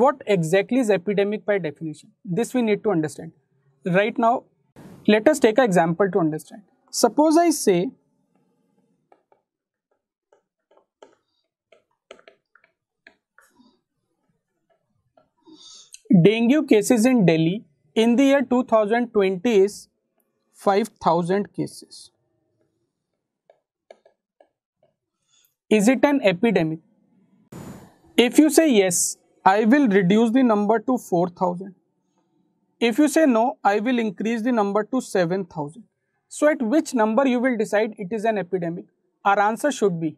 what exactly is epidemic by definition? This we need to understand. Right now, let us take an example to understand. Suppose I say dengue cases in Delhi in the year 2020 is 5000 cases. Is it an epidemic? If you say yes, I will reduce the number to 4000. If you say no, I will increase the number to 7000. So at which number you will decide it is an epidemic? Our answer should be,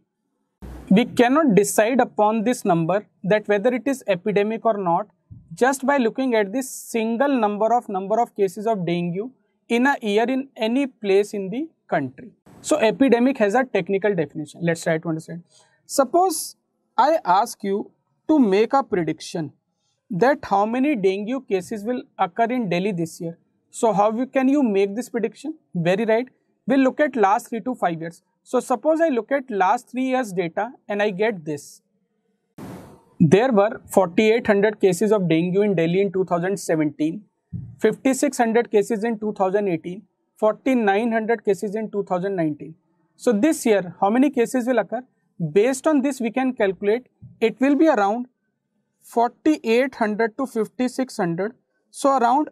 we cannot decide upon this number that whether it is epidemic or not just by looking at this single number of number of cases of dengue in a year in any place in the country. So epidemic has a technical definition. Let's try to understand. Suppose I ask you to make a prediction that how many dengue cases will occur in Delhi this year. So how can you make this prediction? Very right. We'll look at last 3 to 5 years. So suppose I look at last 3 years data and I get this. There were 4800 cases of dengue in Delhi in 2017, 5600 cases in 2018, 4900 cases in 2019. So this year, how many cases will occur? Based on this, we can calculate it will be around 4800 to 5600. So around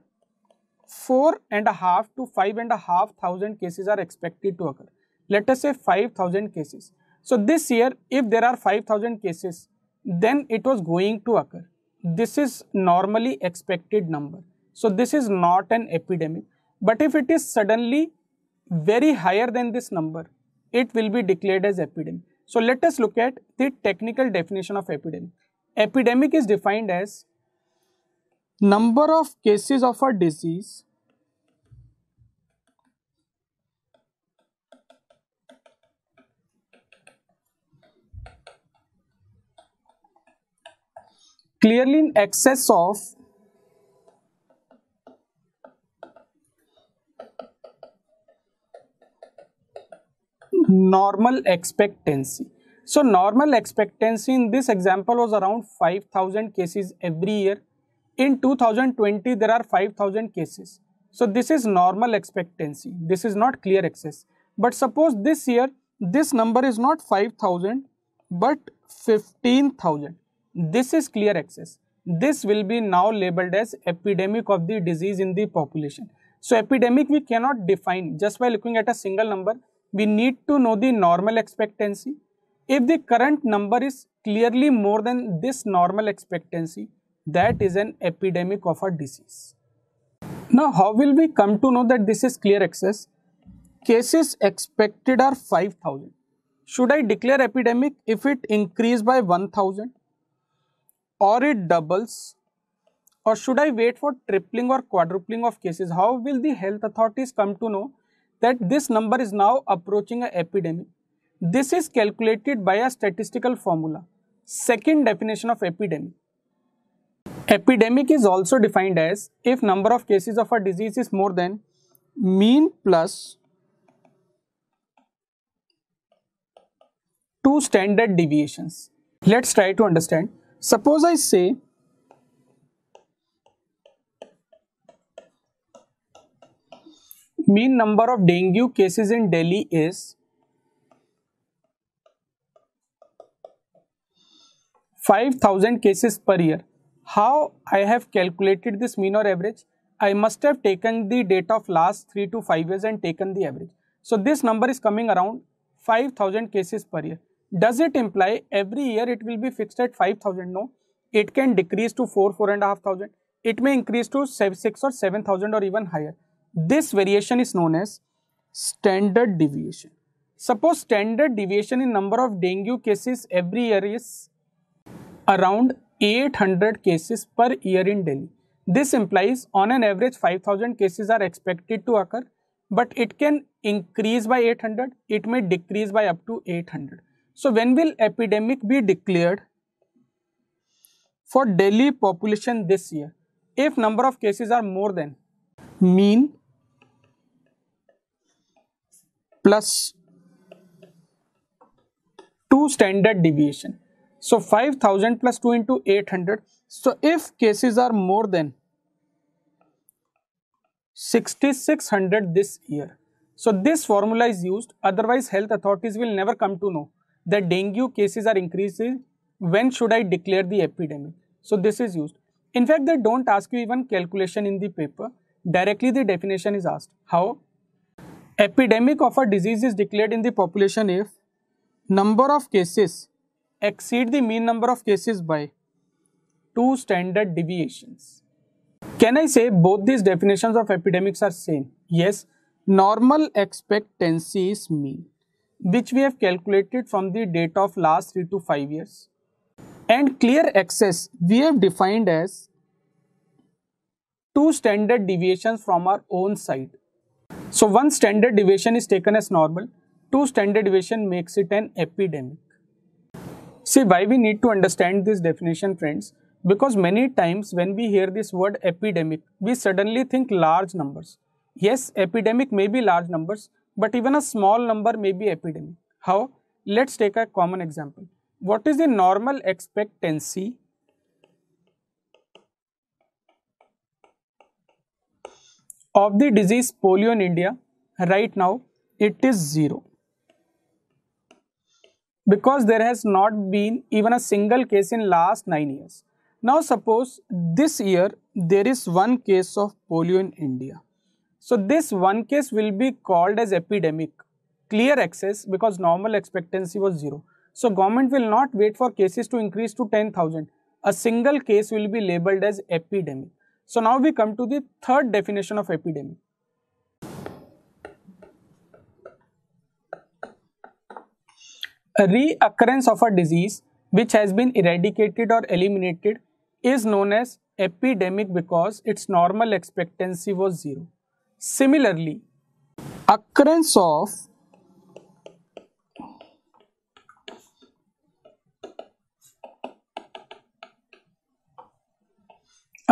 four and a half to five and a half thousand cases are expected to occur. Let us say 5000 cases. So this year, if there are 5000 cases, then it was going to occur. This is normally expected number. So this is not an epidemic. But if it is suddenly very higher than this number, it will be declared as epidemic. So let us look at the technical definition of epidemic. Epidemic is defined as number of cases of a disease clearly in excess of normal expectancy. So normal expectancy in this example was around 5000 cases every year. In 2020 there are 5000 cases. So this is normal expectancy. This is not clear excess. But suppose this year this number is not 5000 but 15000 this is clear excess. This will be now labeled as epidemic of the disease in the population. So epidemic we cannot define just by looking at a single number. We need to know the normal expectancy. If the current number is clearly more than this normal expectancy, that is an epidemic of a disease. Now, how will we come to know that this is clear excess? Cases expected are 5000. Should I declare epidemic if it increase by 1000? or it doubles or should I wait for tripling or quadrupling of cases? How will the health authorities come to know that this number is now approaching an epidemic? This is calculated by a statistical formula. Second definition of epidemic. Epidemic is also defined as if number of cases of a disease is more than mean plus two standard deviations. Let's try to understand. Suppose I say mean number of dengue cases in Delhi is 5000 cases per year. How I have calculated this mean or average? I must have taken the data of last 3 to 5 years and taken the average. So this number is coming around 5000 cases per year. Does it imply every year it will be fixed at 5000? No. It can decrease to 4, 4,500. It may increase to 6 or 7000 or even higher. This variation is known as standard deviation. Suppose standard deviation in number of dengue cases every year is around 800 cases per year in Delhi. This implies on an average 5000 cases are expected to occur but it can increase by 800, it may decrease by up to 800. So when will epidemic be declared? For Delhi population this year, if number of cases are more than mean plus 2 standard deviation. So 5000 plus 2 into 800. So if cases are more than 6600 this year. So this formula is used. Otherwise health authorities will never come to know that dengue cases are increasing. When should I declare the epidemic? So this is used. In fact, they don't ask you even calculation in the paper. Directly the definition is asked. How? Epidemic of a disease is declared in the population if number of cases exceed the mean number of cases by two standard deviations. Can I say both these definitions of epidemics are same? Yes, normal expectancy is mean, which we have calculated from the data of last 3 to 5 years. And clear excess we have defined as two standard deviations from our own side. So one standard deviation is taken as normal, two standard deviation makes it an epidemic. See why we need to understand this definition friends because many times when we hear this word epidemic we suddenly think large numbers. Yes epidemic may be large numbers but even a small number may be epidemic. How? Let's take a common example. What is the normal expectancy of the disease polio in India right now it is zero because there has not been even a single case in last 9 years. Now suppose this year there is one case of polio in India. So this one case will be called as epidemic, clear excess because normal expectancy was zero. So government will not wait for cases to increase to 10,000. A single case will be labeled as epidemic. So now we come to the third definition of epidemic. A reoccurrence of a disease which has been eradicated or eliminated is known as epidemic because its normal expectancy was zero. Similarly, occurrence of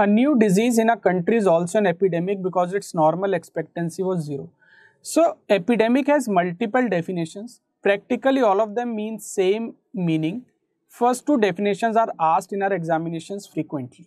A new disease in a country is also an epidemic because its normal expectancy was zero. So, epidemic has multiple definitions. Practically all of them mean same meaning. First two definitions are asked in our examinations frequently.